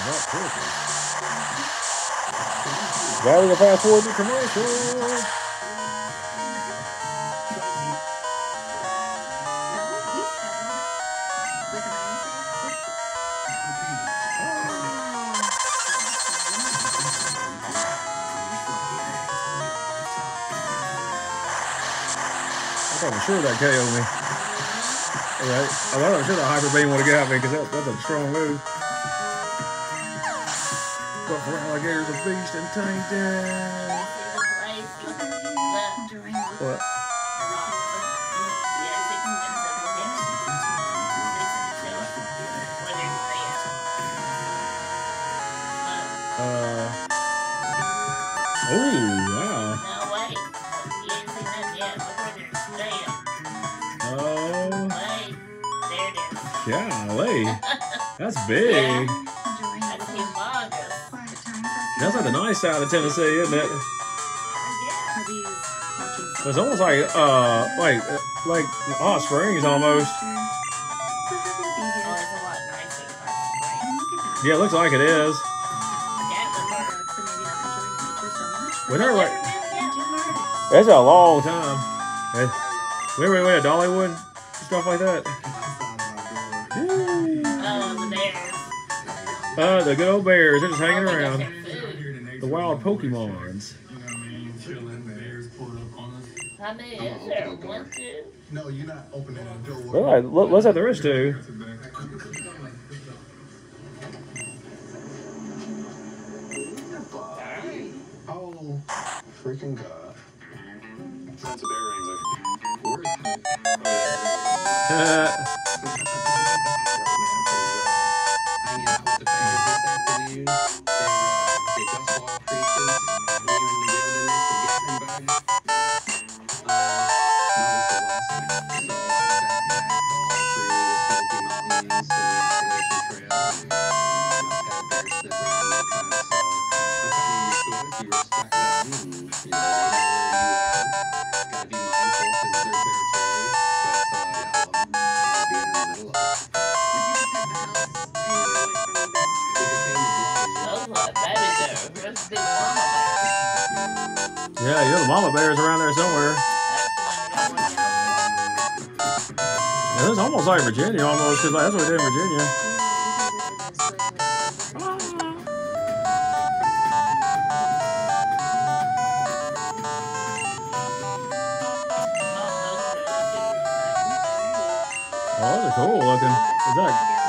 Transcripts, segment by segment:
We can fast forward to commercial. I thought for sure that KO'd me. Yeah, I thought for sure that Hyper Beam would have got me because that, that's a strong move. But for alligators, and tainted. What? Uh. Oh, wow. Oh, golly. That's big. That's like the nice side of Tennessee, isn't it? It's almost like uh like like Hot Springs almost. Yeah, it looks like it is. Whenever like it's a long time. We went to Dollywood, stuff like that. Uh, the bears. Uh, the good old bears, they're just hanging around. The wild Pokemons. How many is there? One, two. No, you're not opening the door. Well, I- look, let's have the rest too. Oh, freaking God. Sense of bearings. Like, There's a big mama bear. yeah, you know the mama bear's around there somewhere. That's the one that got one. Yeah, it's almost like Virginia, almost, because that's what they did in Virginia. Oh, those are cool looking. Is that?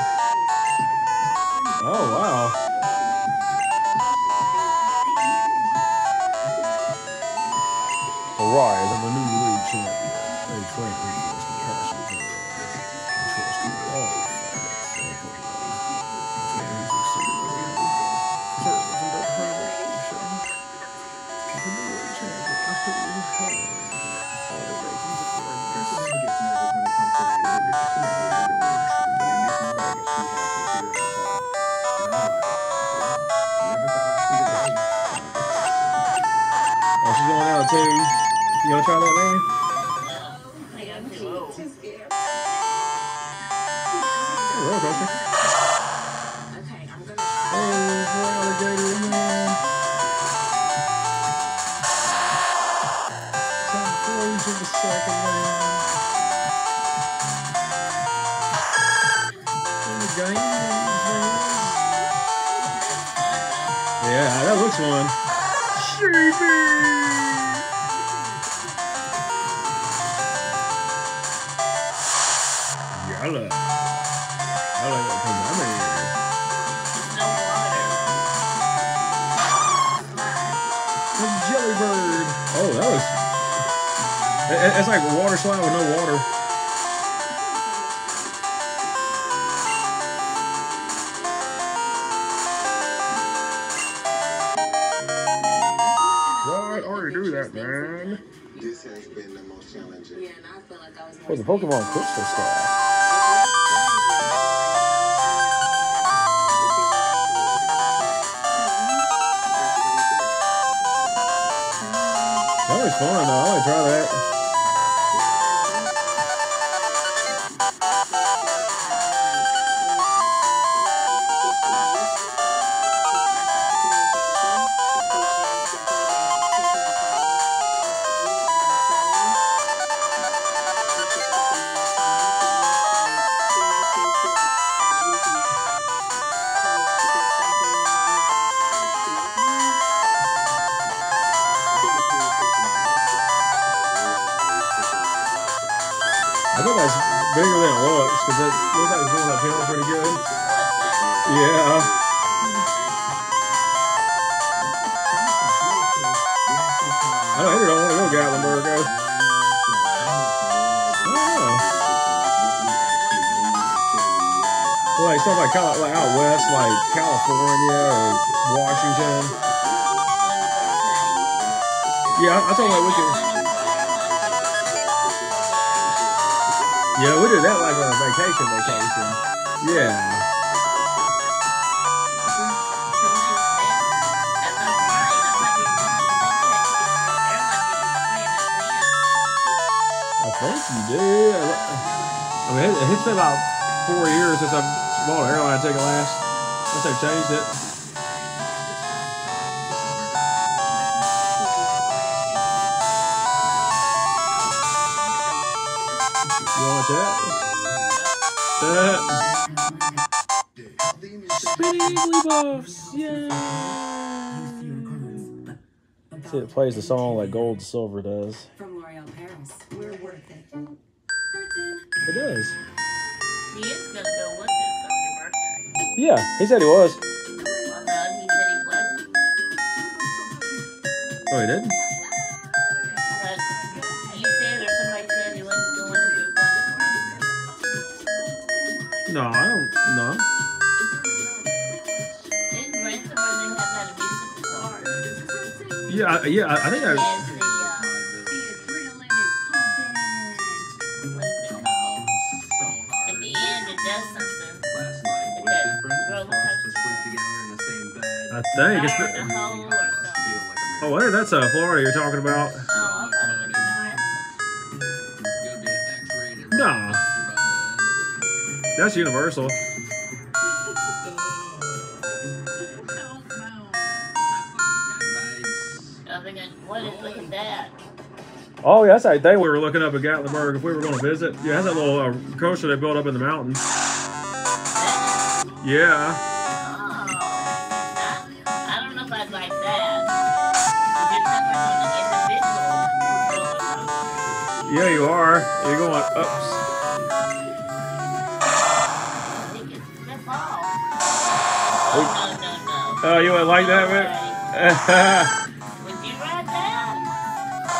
Going out too. You gonna try that, old. Hey, roller coaster. Oh, boy, alligator man. Time flows in the second. Yeah, that looks fun. Sheepy! Yalla. I like that because I'm in here. No water. A Delibird. Oh, that was. it- it- It's like a water slide with no water. This has been the most challenging. Yeah, and I feel like I was For the Pokemon Crystal Star. Mm-hmm. That was fun, though. I want to try that. Looks because it looks like it's going uphill pretty good. Yeah. I know Henry don't want to go Gatlinburg. Oh. Well, like something like, like out west, like California or Washington. Yeah, I, I him that we could. Yeah, we did that like on a vacation, vacation. Yeah. I think you did. I mean, it, it's been about four years since I've bought an airline ticket last. Since I've changed it. You want that? Uh, spinning Wigglytuffs, yeah. See, it plays the song like Gold to Silver does. From L'Oreal Paris. We're worth it. It does. He is gonna go with us on your birthday. Yeah, he said he was. Well, no, he said he wasn't. Oh, he did? Sleep together in the same bed. I think it's. The, a a oh, hey, that's uh, Florida you're talking about. Oh, I thought look at that. Oh, yeah, that's that thing we were looking up at Gatlinburg if we were going to visit. Yeah, that's that little uh, coaster they built up in the mountains. Yeah. Oh, I, don't know if I'd like that. You're talking on an individual roller coaster. Yeah, you are. You're going ups. I think it's gonna fall. Oh, no, no, no. Oh, you wouldn't like that, man?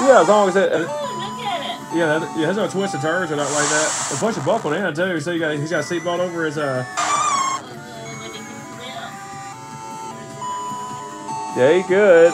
yeah, as long as it. Ooh, look at it. yeah, that, yeah, there's no twisted turns or nothing like that. A bunch of buckled in too. So you got he's got a seatbelt over his uh. Ooh, when it can flip. Yeah, he good.